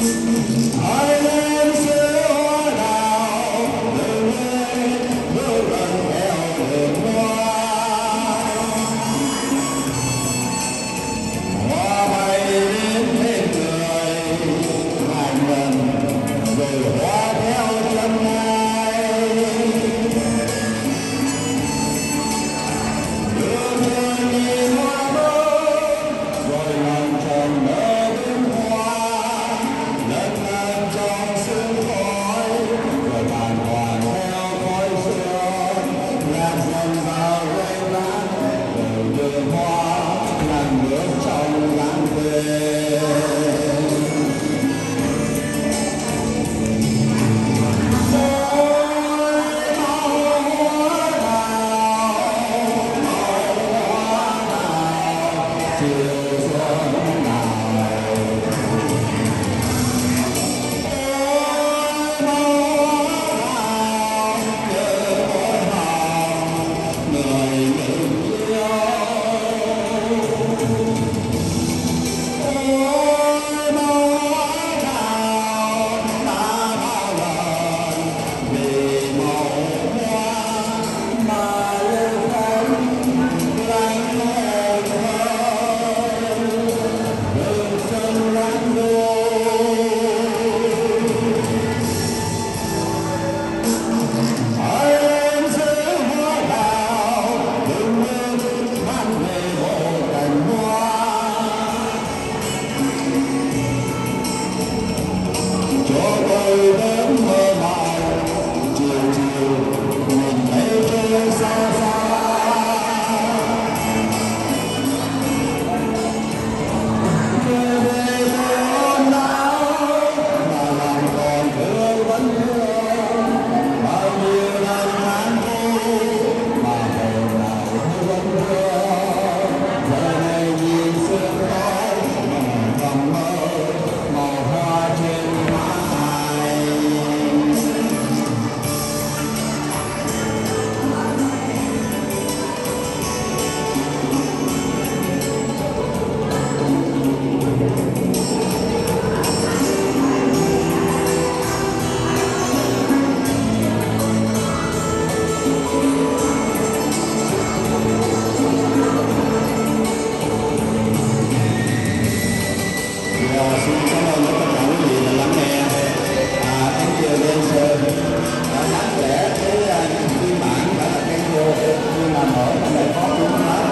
I am thì uh, xin cảm ơn tất cả quý lắng nghe à, em lên sơ đã lắng cái những phiên bản đã là cái cô nhưng mà mỗi lần có tiếng